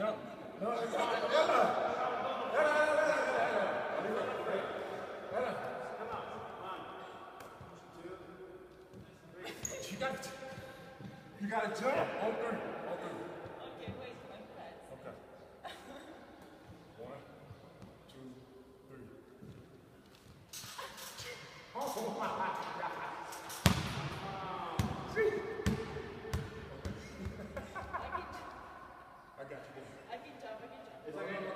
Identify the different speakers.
Speaker 1: you got it you got it you Oh, wow. got you.
Speaker 2: I can jump. I can jump. It's
Speaker 1: okay.